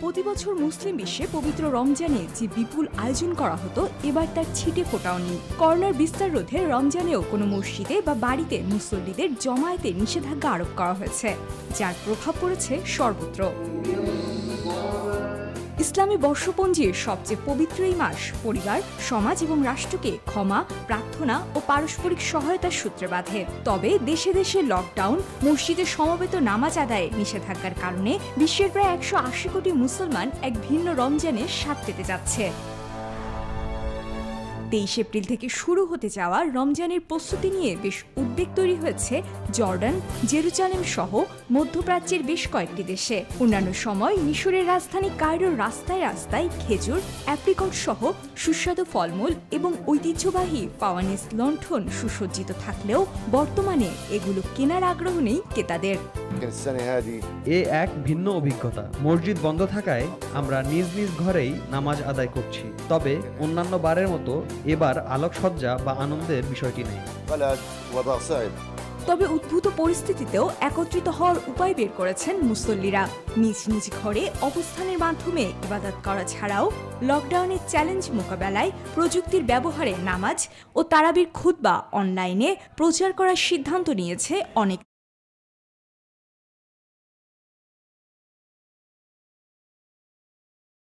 প্রতি বছর মুসলিম বিশ্বে পবিত্র রমজানে যে বিপুল আয়োজন করা হতো, এবার তার ছিটে ফোটাও নেই করোনার বিস্তার রোধে রমজানেও কোনো মসজিদে বা বাড়িতে মুসল্লিদের জমায়েতে নিষেধাজ্ঞা আরোপ করা হয়েছে, যার প্রভাব পড়েছে সর্বত্র। ইসলামী বর্ষপঞ্জির সবচেয়ে পবিত্র এই মাস পরিবার, সমাজ এবং রাষ্ট্রকে ক্ষমা, প্রার্থনা ও পারস্পরিক সহায়তার সূত্রে বাঁধে। তবে দেশে দেশে লকডাউন, মসজিদে সমবেত নামাজ আদায়ে নিষেধাজ্ঞার কারণে বিশ্বের প্রায় একশো আশি কোটি মুসলমান এক ভিন্ন রমজানের স্বাদ পেতে যাচ্ছে। তেইশ এপ্রিল থেকে শুরু হতে যাওয়া রমজানের প্রস্তুতি নিয়ে বেশ উদ্বেগ তৈরি হয়েছে জর্ডান, জেরুজালেম সহ মধ্যপ্রাচ্যের বেশ কয়েকটি দেশে। অন্যান্য সময় মিশরের রাজধানী কায়রোর রাস্তায় রাস্তায় খেজুর, অ্যাপ্রিকট সহ সুস্বাদু ফলমূল এবং ঐতিহ্যবাহী পাওয়ানিস লণ্ঠন সুসজ্জিত থাকলেও বর্তমানে এগুলো কেনার আগ্রহ নেই ক্রেতাদের। এ এক ভিন্ন অভিজ্ঞতা। মসজিদ বন্ধ থাকায় আমরা নিজ নিজ ঘরেই নামাজ আদায় করছি। তবে অন্যান্য বারের মতো এবার আলোকসজ্জা বা আনন্দের বিষয়টি নেই। তবে উদ্ভূত পরিস্থিতিতেও একত্রিত হওয়ার উপায় বের করেছেন মুসল্লিরা। নিজ নিজ ঘরে অবস্থানের মাধ্যমে ইবাদত করা ছাড়াও লকডাউনের চ্যালেঞ্জ মোকাবেলায় প্রযুক্তির ব্যবহারে নামাজ ও তারাবির খুদ্া অনলাইনে প্রচার করার সিদ্ধান্ত নিয়েছে অনেক